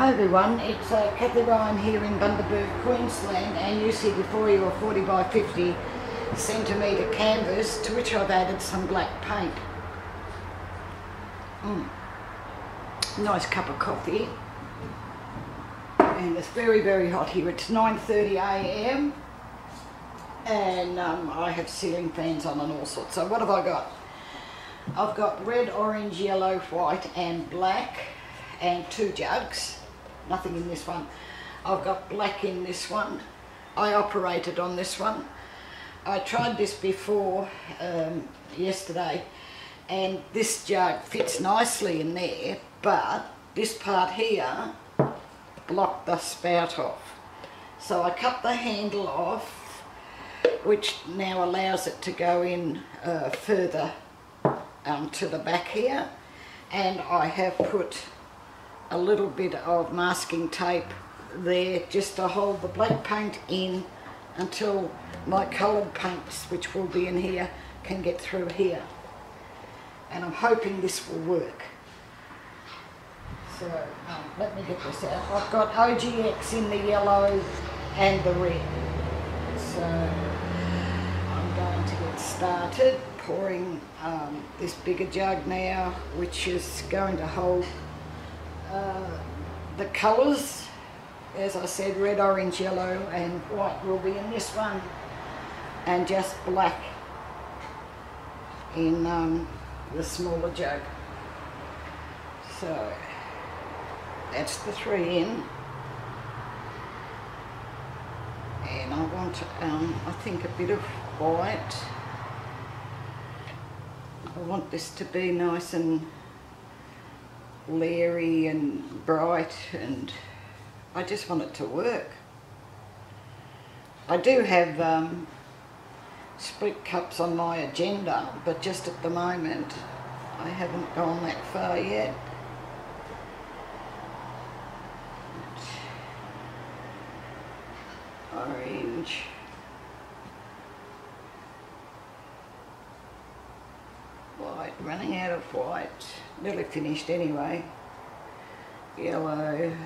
Hi everyone, it's uh, Kathie Ryan here in Bundaberg, Queensland and you see before you a 40 by 50 centimetre canvas to which I've added some black paint. Mm. Nice cup of coffee and it's very very hot here. It's 9.30am and um, I have ceiling fans on and all sorts. So what have I got? I've got red, orange, yellow, white and black and two jugs nothing in this one. I've got black in this one. I operated on this one. I tried this before um, yesterday and this jug fits nicely in there but this part here blocked the spout off. So I cut the handle off which now allows it to go in uh, further um, to the back here and I have put a little bit of masking tape there just to hold the black paint in until my coloured paints, which will be in here, can get through here. And I'm hoping this will work. So um, let me get this out. I've got OGX in the yellow and the red. So I'm going to get started pouring um, this bigger jug now, which is going to hold uh, the colours, as I said, red, orange, yellow and white will be in this one and just black in um, the smaller jug. So that's the three in. And I want, um, I think, a bit of white. I want this to be nice and leery and bright and I just want it to work. I do have um, split cups on my agenda but just at the moment I haven't gone that far yet. Orange. White, running out of white nearly finished anyway. Yellow.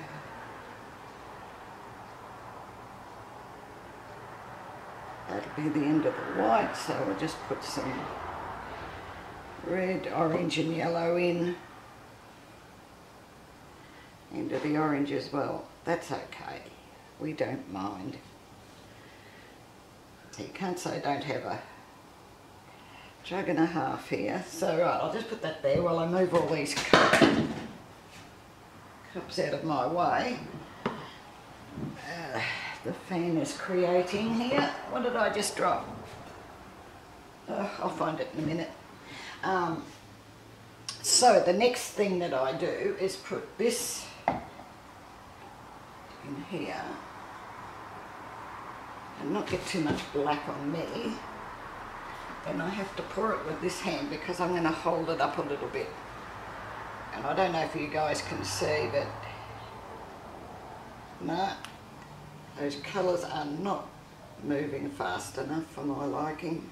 That'll be the end of the white, so I'll just put some red, orange and yellow in. Into the orange as well. That's okay. We don't mind. you can't say don't have a jug and a half here. So right, I'll just put that there while I move all these cups out of my way. Uh, the fan is creating here. What did I just drop? Uh, I'll find it in a minute. Um, so the next thing that I do is put this in here and not get too much black on me and I have to pour it with this hand because I'm going to hold it up a little bit. And I don't know if you guys can see but no those colours are not moving fast enough for my liking.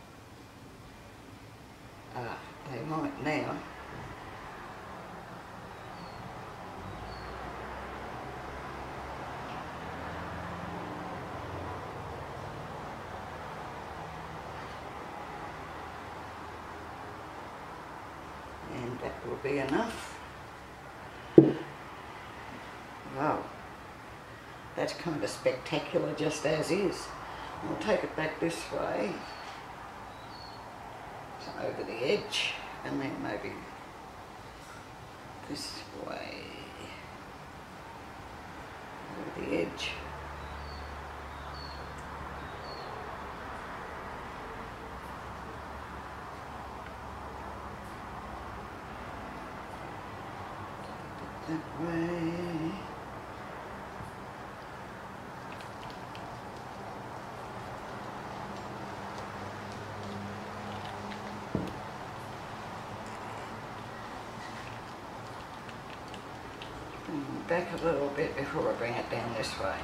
Ah, they might now that will be enough. Wow, that's kind of spectacular just as is. I'll take it back this way, so over the edge, and then maybe this way, over the edge. That way. back a little bit before I bring it down this way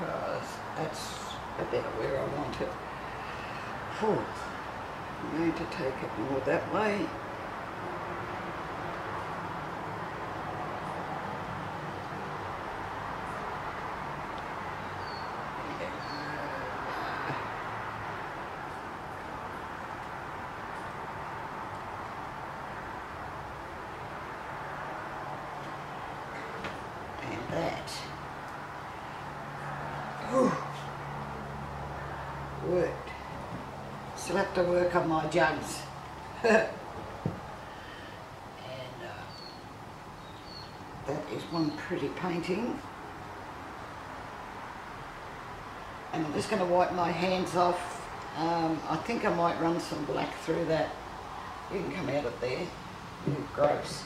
because that's about where I want it. Whew. I'm going to take it more that way that. Whew. Worked. Still have to work on my jugs. and uh, that is one pretty painting. And I'm just going to wipe my hands off. Um, I think I might run some black through that. You can come out of there. Ooh, gross.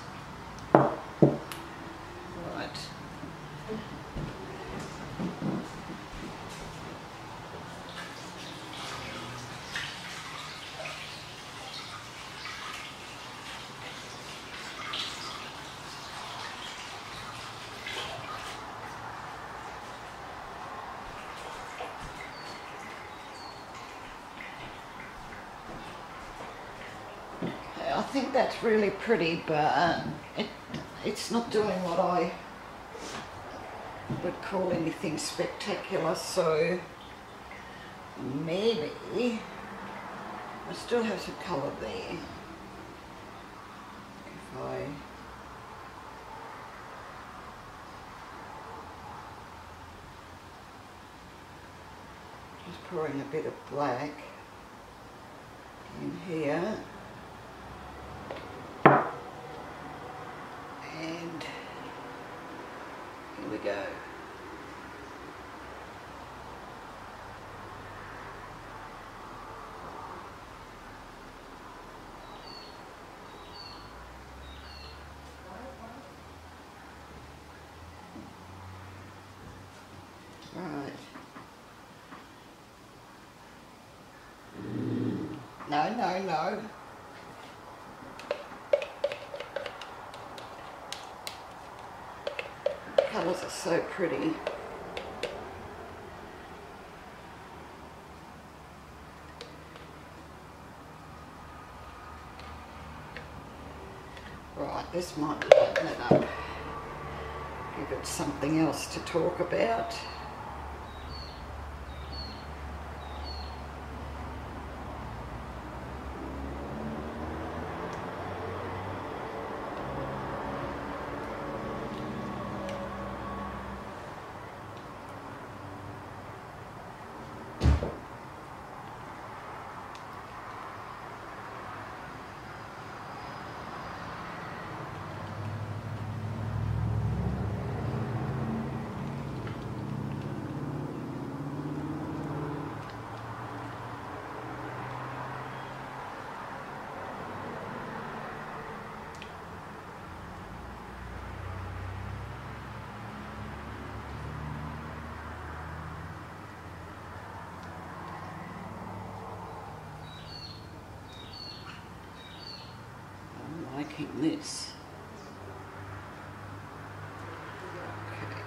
Think that's really pretty, but um, it, it's not doing what I would call anything spectacular, so maybe I still have some colour there. If I just pouring a bit of black in here. And here we go. Right. No, no, no. Colours are so pretty. Right, this might lighten it up. Give it something else to talk about. I'm this. Okay.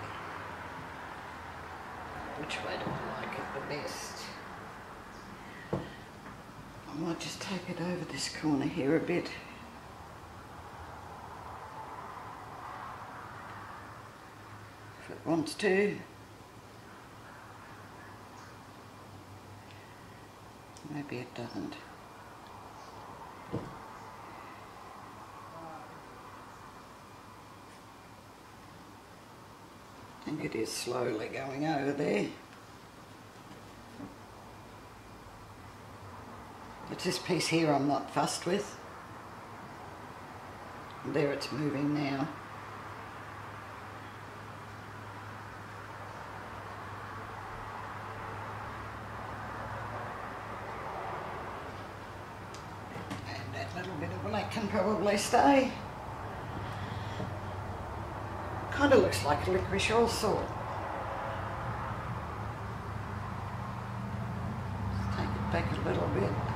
Which way do I like it the best? I might just take it over this corner here a bit. If it wants to. Maybe it doesn't. Think it is slowly going over there. It's this piece here I'm not fussed with. There it's moving now. And that little bit of black can probably stay. Kind of looks like licorice also. Let's take it back a little bit.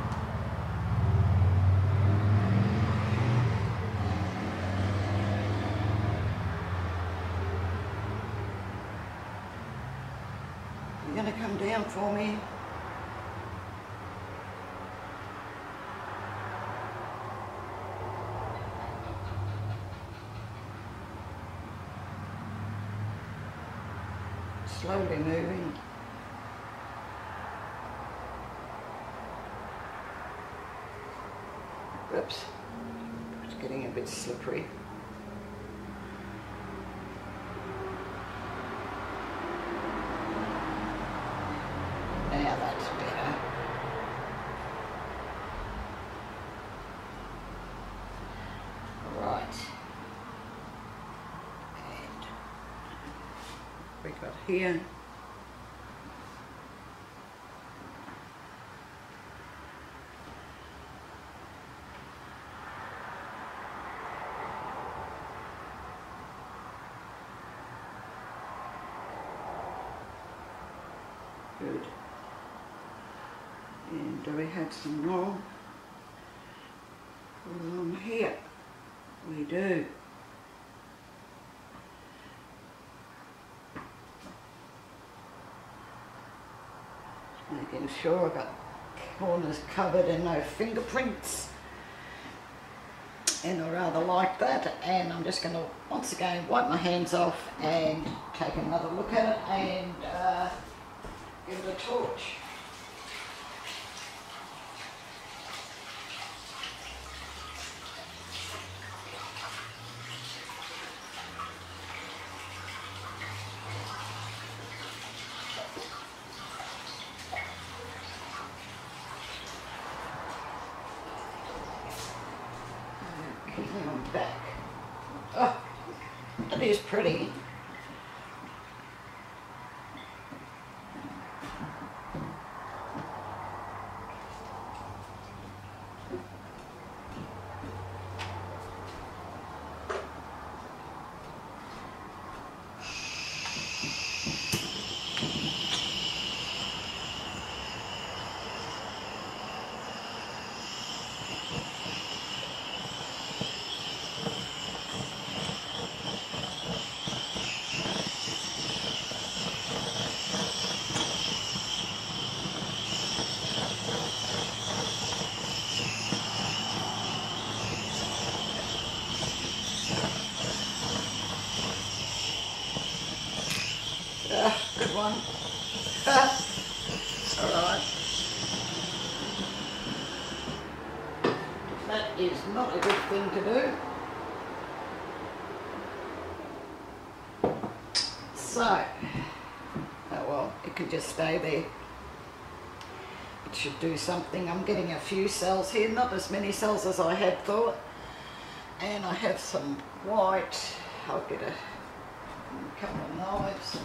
lips. It's getting a bit slippery. Now that's better. We got here. And do we have some more here? We do. Making sure I've got corners covered and no fingerprints. And I rather like that. And I'm just going to once again wipe my hands off and take another look at it and uh, give it a torch. Okay, I'm back. Oh, that is pretty. Good one. Alright. That is not a good thing to do. So, oh well, it could just stay there. It should do something. I'm getting a few cells here, not as many cells as I had thought. And I have some white. I'll get a couple of knives.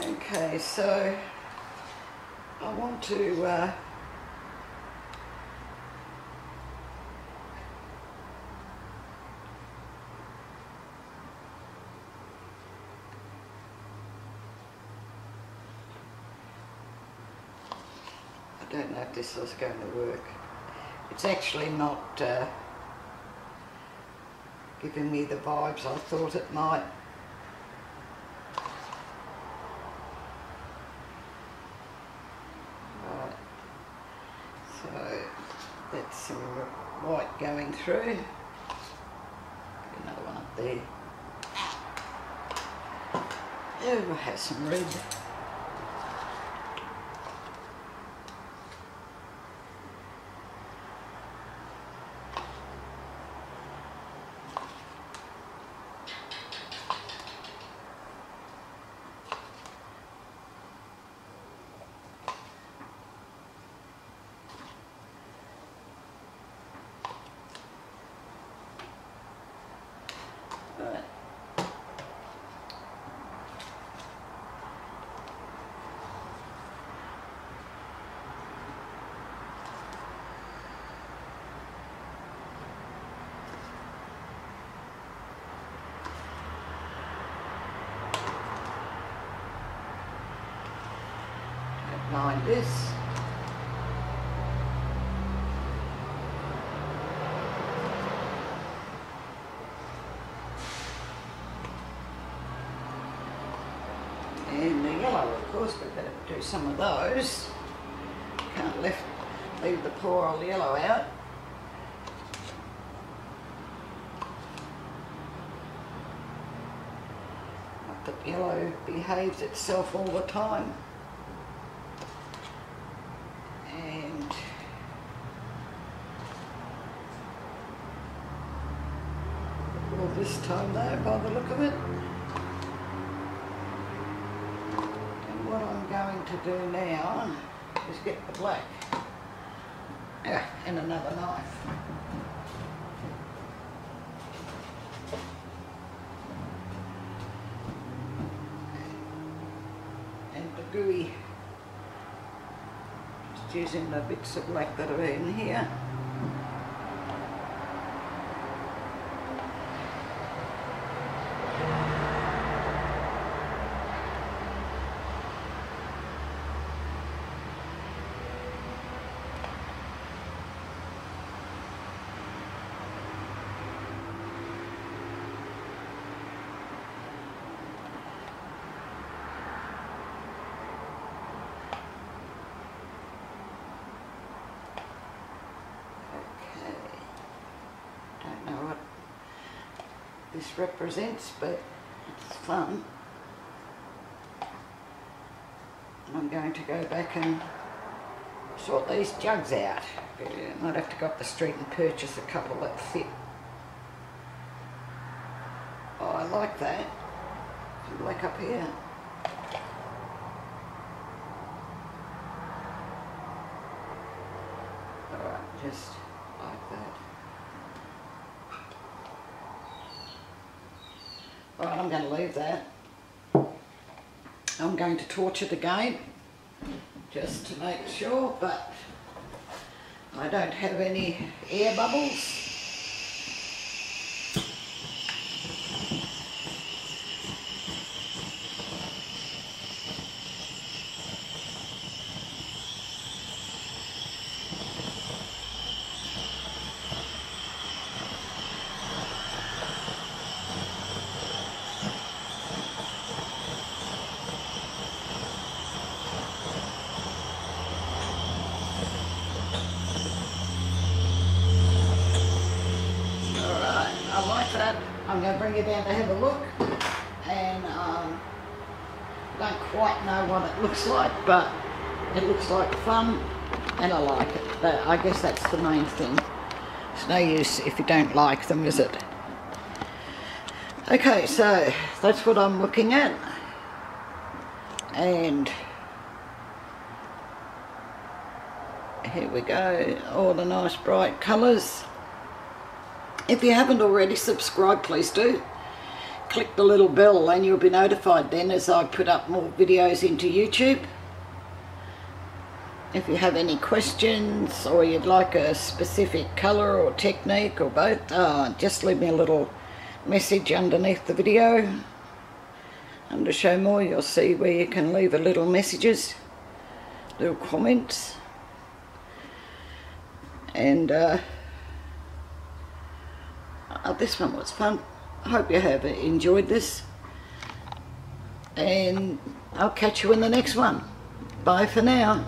Okay, so I want to uh, I don't know if this is going to work. It's actually not uh, giving me the vibes I thought it might. So that's some white going through. Another one up there. Oh, we'll have some red. Right. Don't this. And the yellow, of course, we better do some of those. Can't left, leave the poor old yellow out. Yellow behaves itself all the time. this time there by the look of it. And what I'm going to do now is get the black and another knife. And the gooey, just using the bits of black that are in here. This represents, but it's fun. I'm going to go back and sort these jugs out. I uh, might have to go up the street and purchase a couple that fit. Oh, I like that. Some black up here. Alright, just like that. Alright, I'm going to leave that. I'm going to torch it again, just to make sure, but I don't have any air bubbles. Alright, I like that. To down to have a look. And um, don't quite know what it looks like, but it looks like fun and I like it. But I guess that's the main thing. It's no use if you don't like them, is it? Okay, so that's what I'm looking at. And here we go, all the nice bright colours. If you haven't already subscribed, please do. Click the little bell and you'll be notified then as I put up more videos into YouTube. If you have any questions or you'd like a specific colour or technique or both, uh, just leave me a little message underneath the video. To show more, you'll see where you can leave a little messages, little comments. And uh, uh, this one was fun. I hope you have enjoyed this. And I'll catch you in the next one. Bye for now.